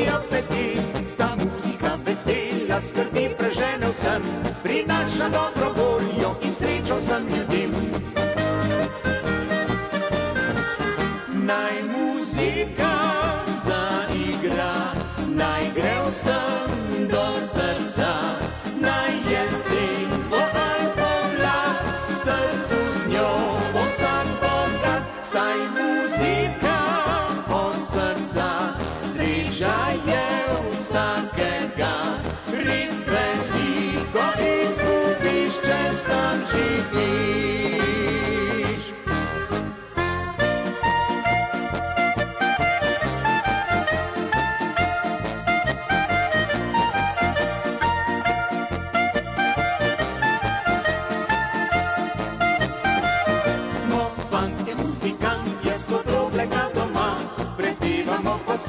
nosijo peti, ta muzika vesela, skrbi preženev sem, prinaša dobro voljo in srečo sem ljudem. Naj muzika zaigra, naj gre vsem do srca, naj jesen bo ali pomlad, srcu z njo bo sam pomlad, saj muzika.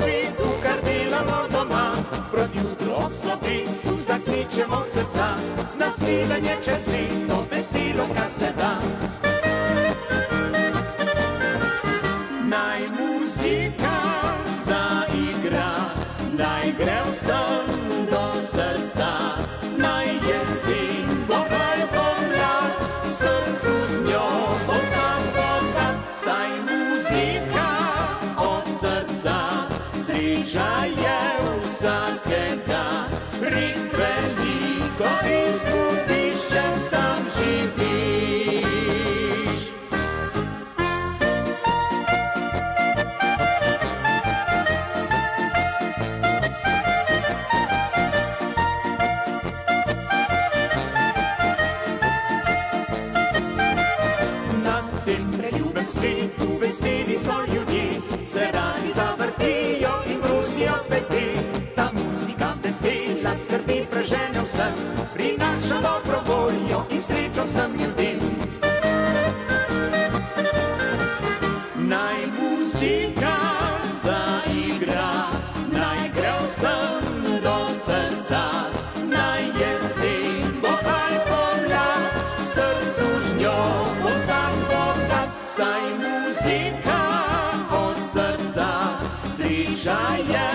Svetu, kar delamo doma. Proti jutru ob slovesu zakličemo k srca, nasvidenje čez leto, vesel, ta muzika vesela, skrbi preženja vsem, prinaša dobro voljo in srečo vsem ljudem. Naj muzika zaigra, naj gre vsem do srca, naj jesen bo ali pomlad, srcu z njo bo vsak bogat, saj muzika od srca sriža je.